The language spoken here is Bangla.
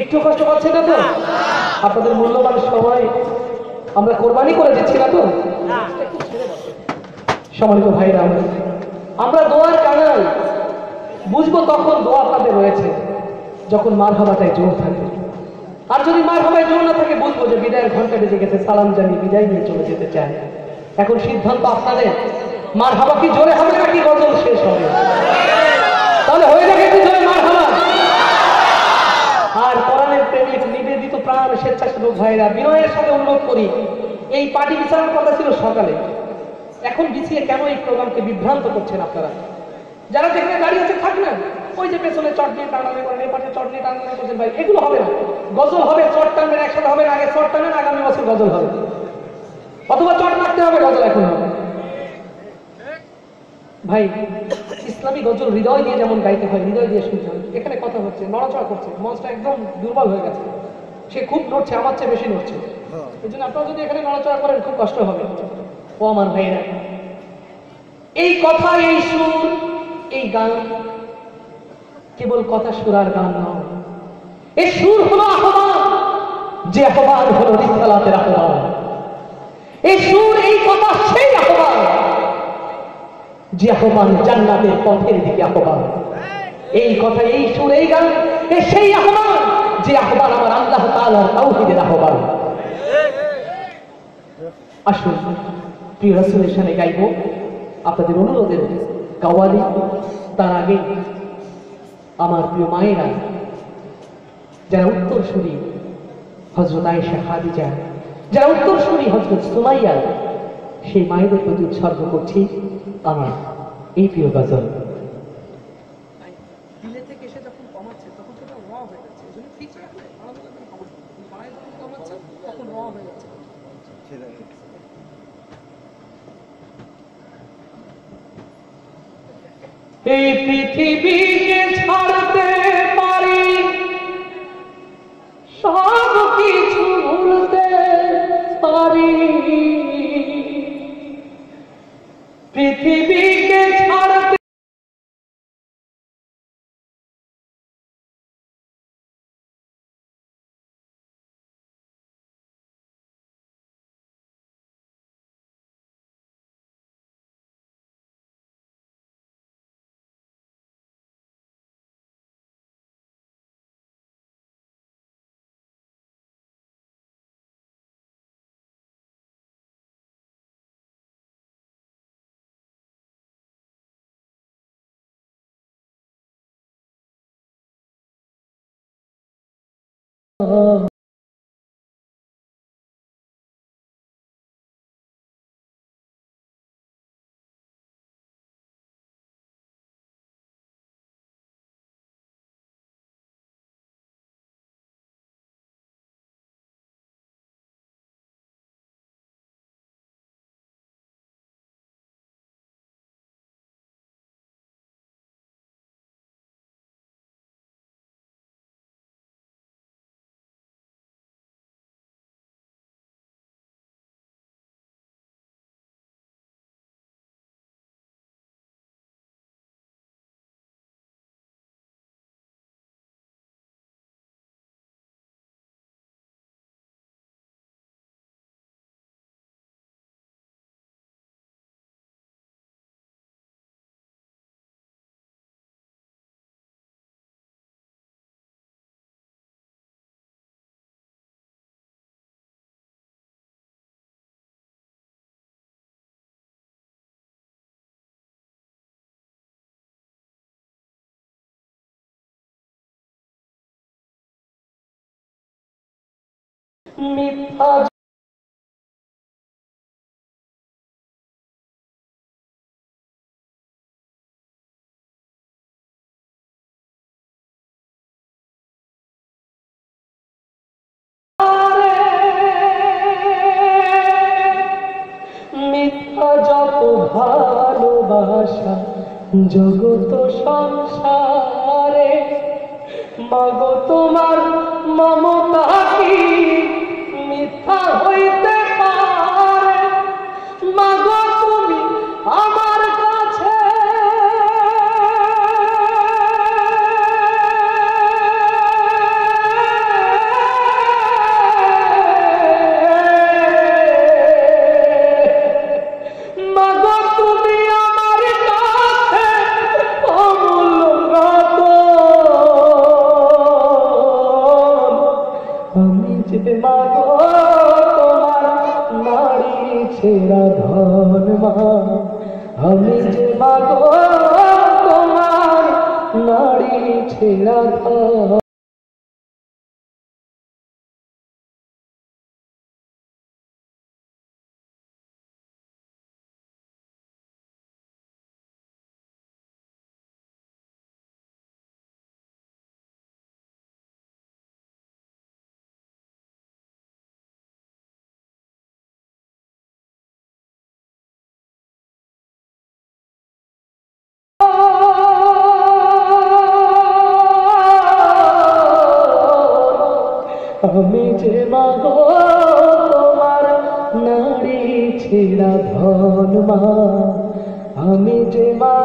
একটু কষ্ট পাচ্ছেন না তো? আপনাদের মূল্যবান সময় আমরা কোরবানি করে দিচ্ছি না তো? সম্মানিত ভাইরা, আমরা দোয়ার কানাল বুঝব তখন দোয়া আপনাদের রয়েছে, যখন মার হবাটায় জোর থাকবে আর যদি মার হবায় জোর না থাকে, বুঝব যে বিদায়ের ঘণ্টা বেজে গেছে, সালাম জানিয়ে বিদায় নিয়ে চলে যেতে চায়। এখন সিদ্ধান্ত আপনাদের মার হাবা কি জোরে হবে নাকি গজল শেষ হবে? তাহলে হয়ে যাবে একটু জোরে মার হাবা আর কোরআনের প্রেমিক নিবেদিত প্রাণ স্বেচ্ছাসেবক ভাইরা বিনয়ের সাথে অনুরোধ করি, এই পার্টি বিছানোর কথা ছিল সকালে। এখন বিছিয়ে কেন এই প্রোগ্রামকে বিভ্রান্ত করছেন আপনারা? যারা যেখানে দাঁড়িয়ে আছে থাক না। ওই যে পেছনে চট নিয়ে টানানি করেন এই পাশে চট নিয়ে টানানি করছেন ভাই, এগুলো হবে না। গজল হবে, চট টানবেন, একসাথে হবে না, আগে চট টানেন, আগামী বছর গজল হবে। অথবা চট মারতে হবে গজল এখন। হবে ভাই ইসলামী গজল হৃদয় দিয়ে যেমন গাইতে হয় হৃদয় দিয়ে শুনতে হয়। এখানে কথা হচ্ছে নড়াচড়া করছে মঞ্চটা একদম দুর্বল হয়ে গেছে। সে খুব নড়ছে আমার চেয়ে বেশি নড়ছে। এই জন্য আপনারা যদি এখানে নড়াচড়া করেন খুব কষ্ট হবে। ও আমার ভাইরা এই কথা এই সুর এই গান কেবল কথা সুরার গান নয়। এই সুর হলো আহ্বান যে আহ্বান হলো রিসালাতের আহ্বান। এই সুর এই কথা আহ্বান যে আহ্বান জান্নাতের পথের দিকে আহ্বান এই কথা, এই সুর, এই গান, এ সেই আহ্বান যে আহ্বান আমার আল্লাহ তাআলার তাওহীদের আহ্বান। আসুন, প্রিয় রাসূলের সামনে গাইব। আপনাদের অনুরোধের কাওয়ালি তার আগে আমার প্রিয় মায়েরা, যারা উত্তর সুরি হজরত আয়েশা খাদিজা, যারা উত্তর সুরি হজরত সুমাইয়া সেই মায়েদের প্রতি উৎসর্গ করছি আমার এই প্রিয় গজল দিলে থেকে এসে পৃথিবীকে মিথ্যা মিথ্যা যত ভালোবাসা জগত সংসারে মাগো তোমার মমতা কি মিথ্যা আমি যে মাগো আমি যে মাগো তোমার নারী ছিলা ধন মা আমি যে মাগো